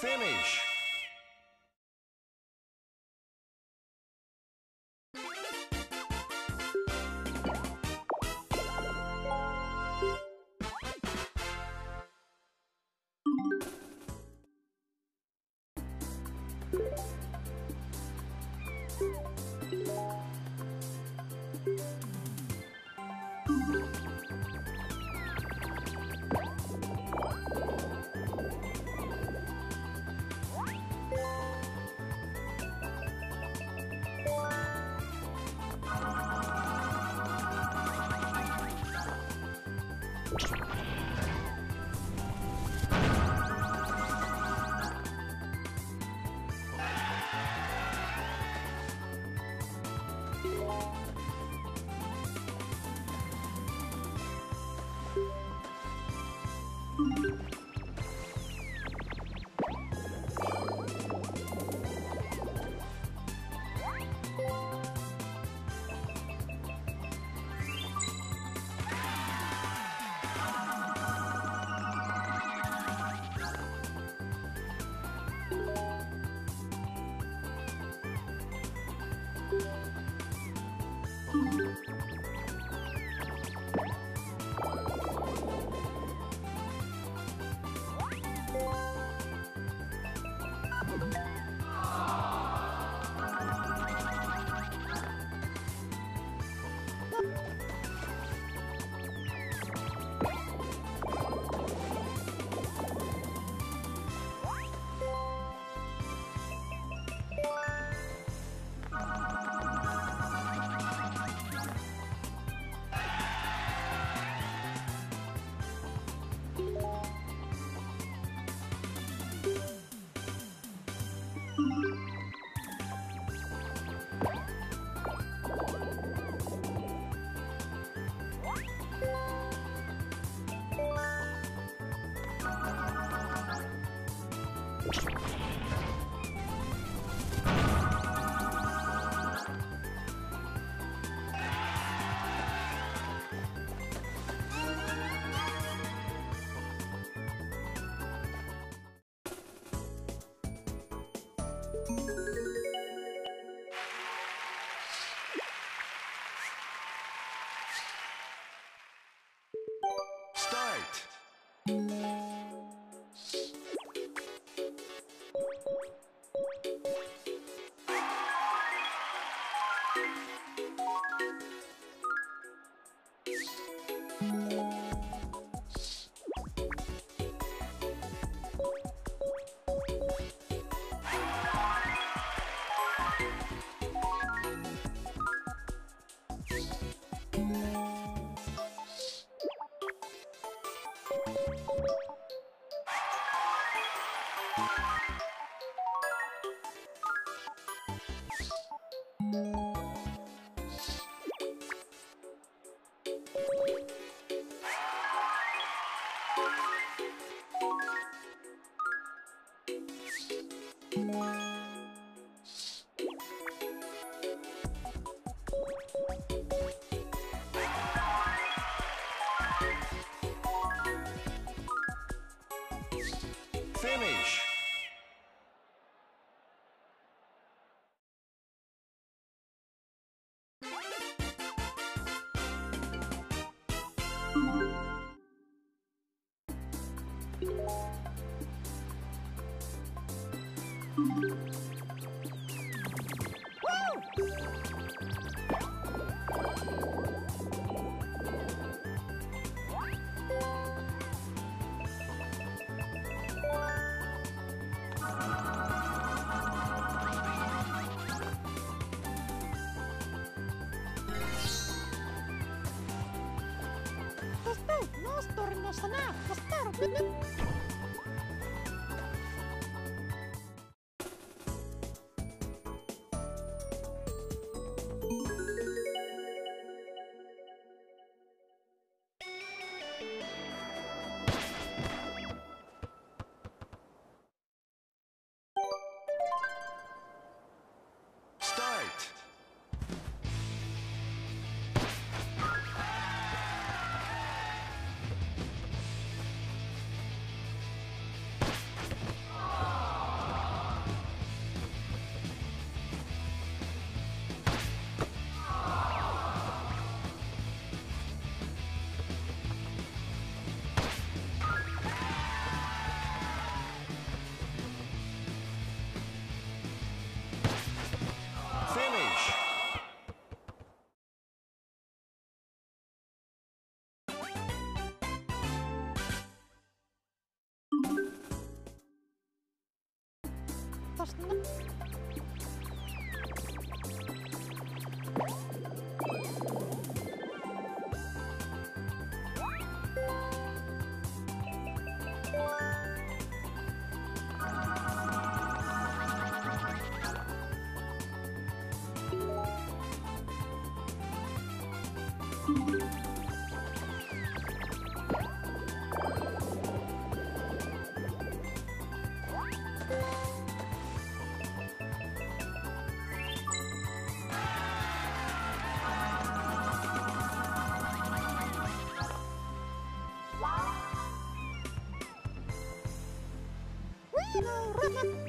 finish. Thank you. Ha ha ha!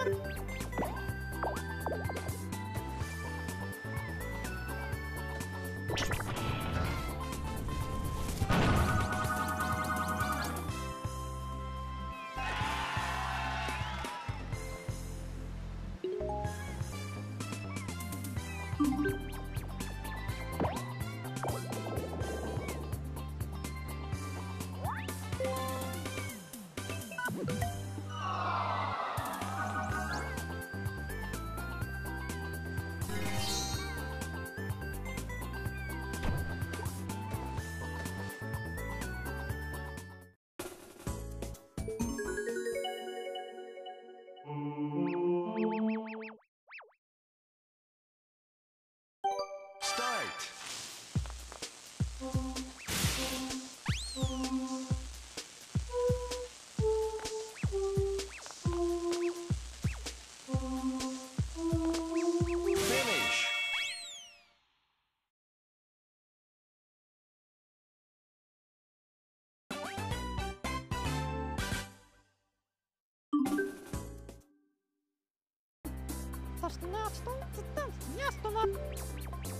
agora. Шестнадцатом, пятнадцатом. Start.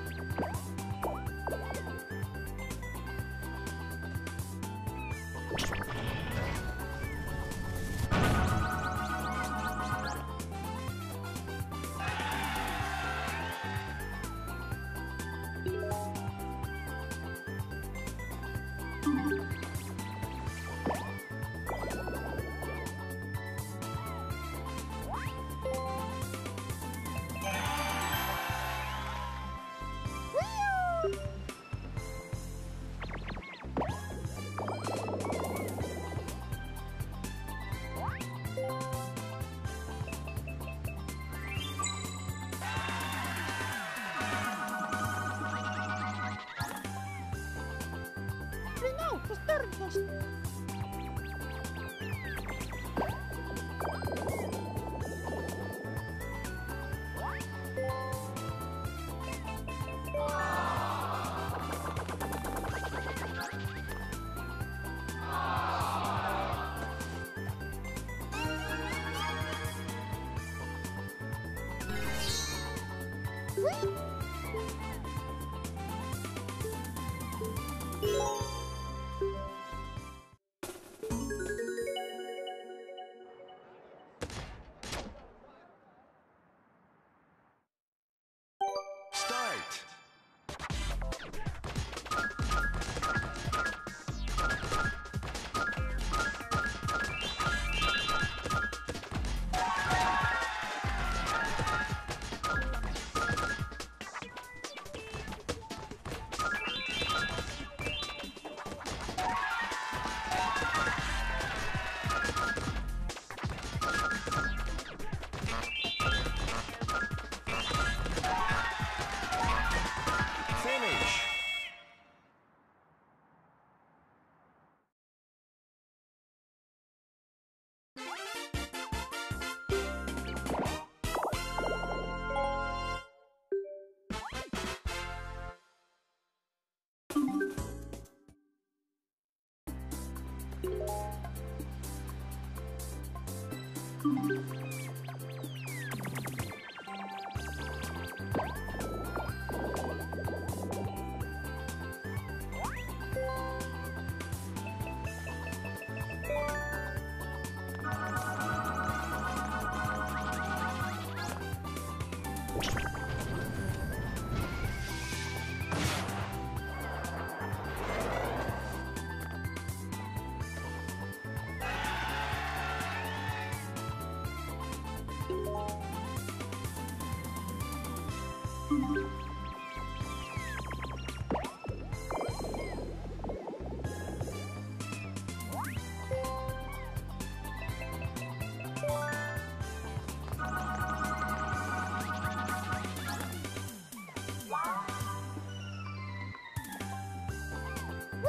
Música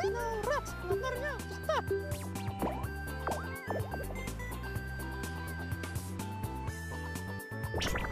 No, rats, no, no, no, stop. Start.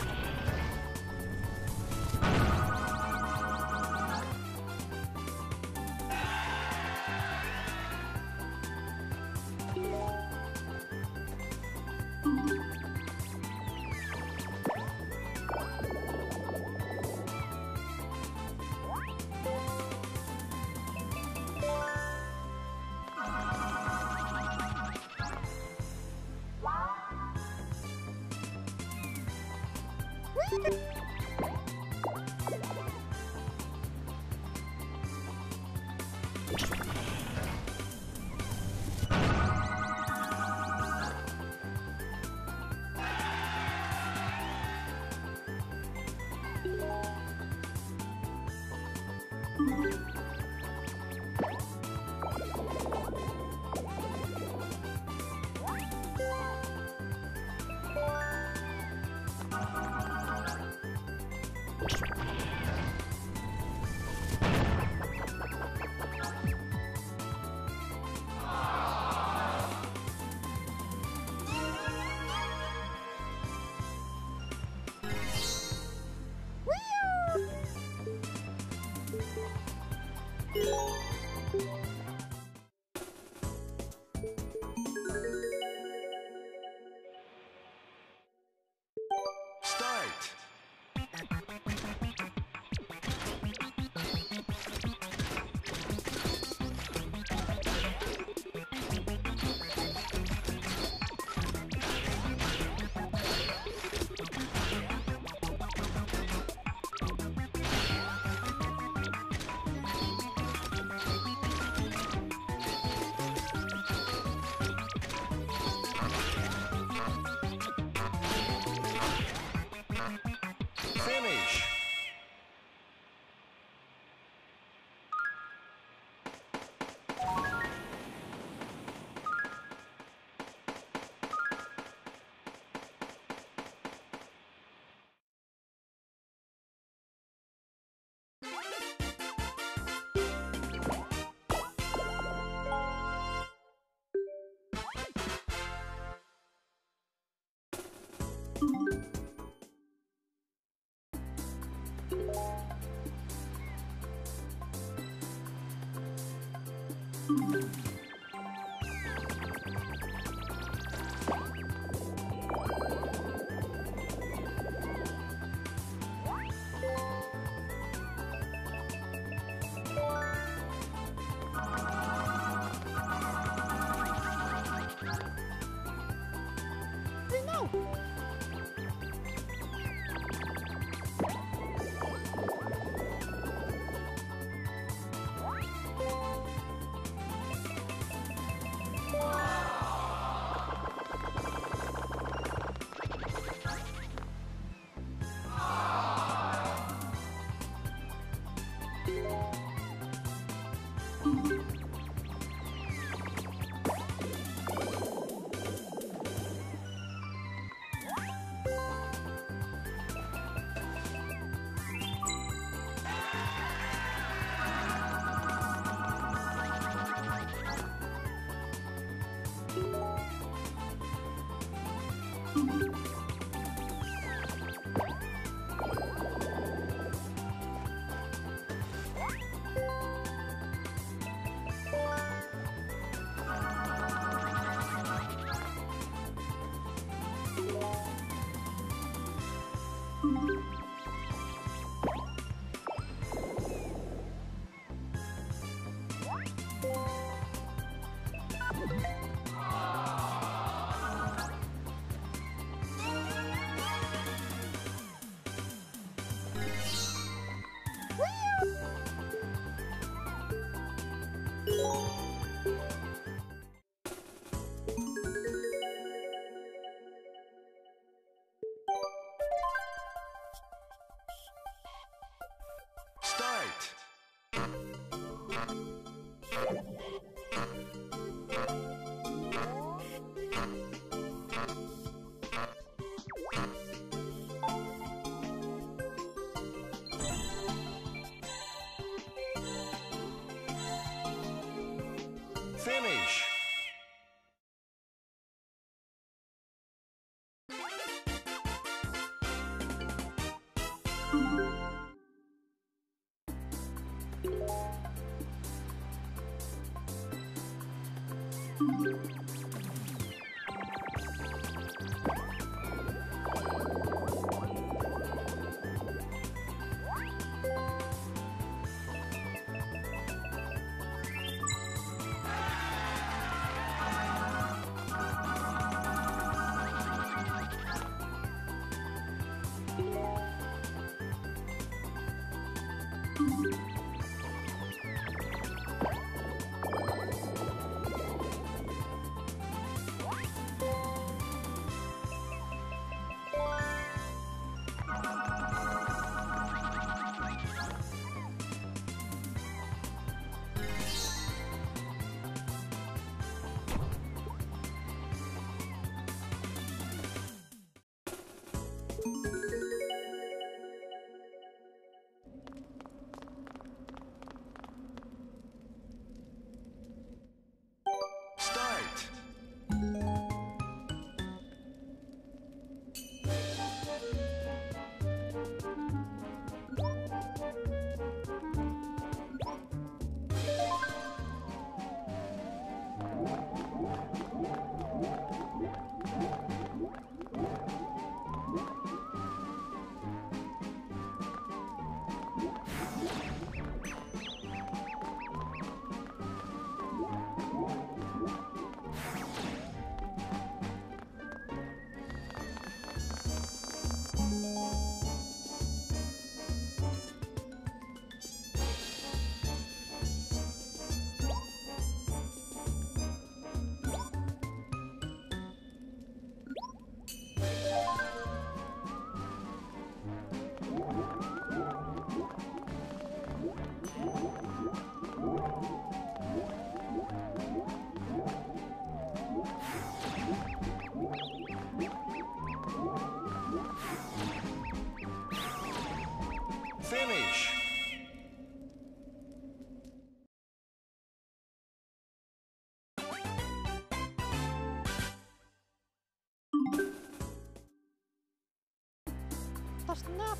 が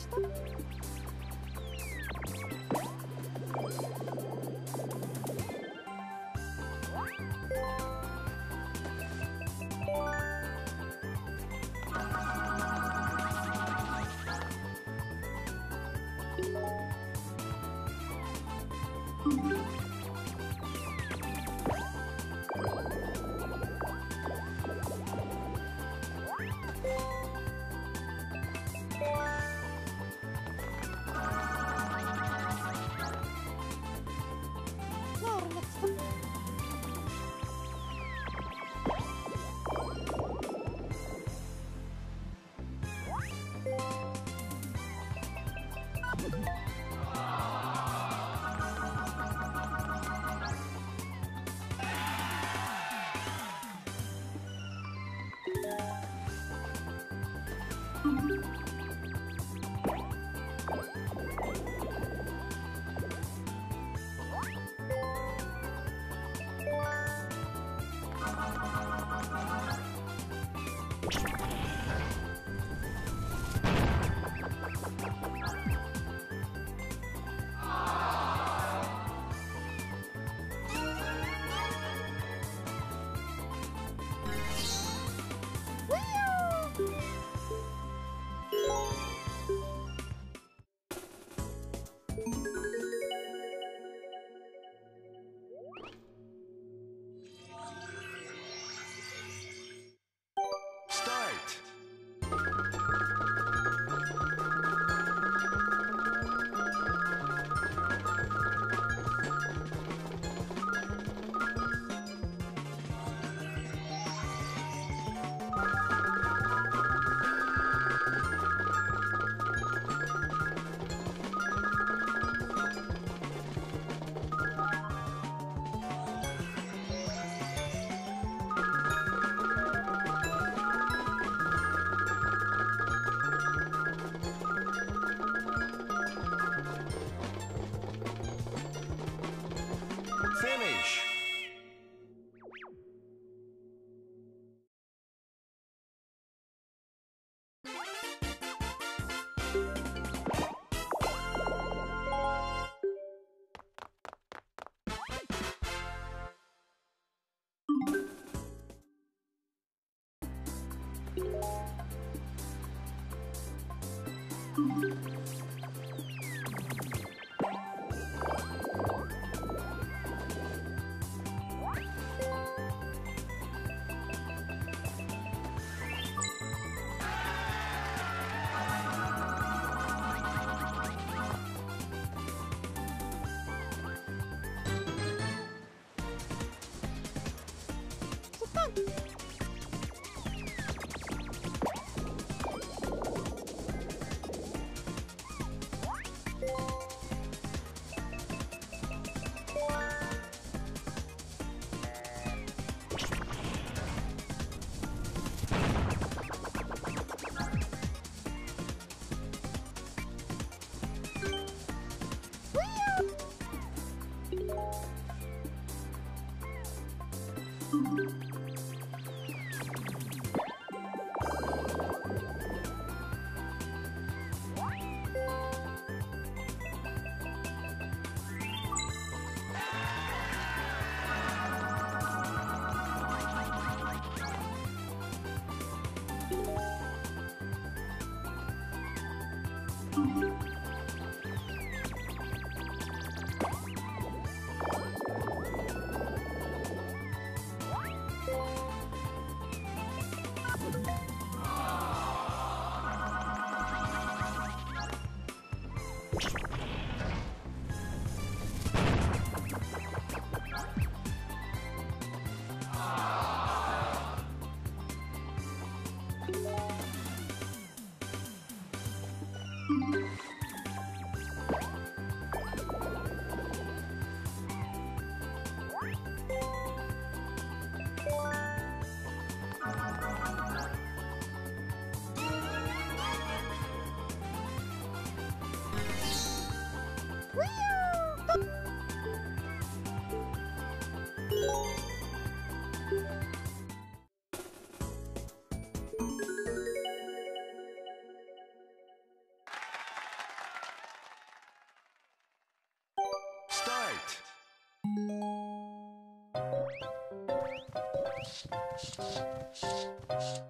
うん。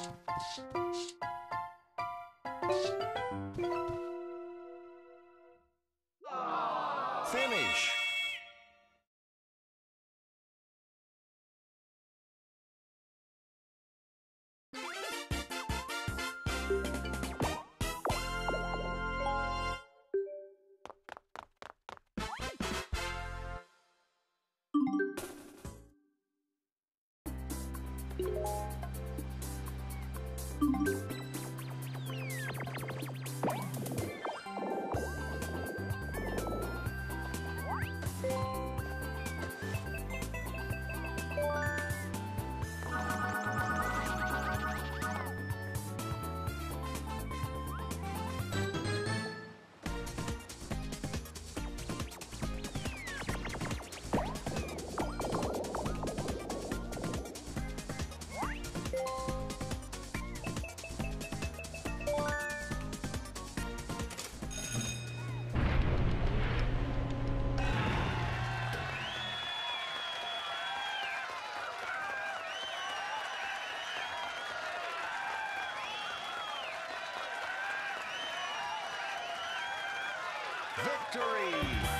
Victory!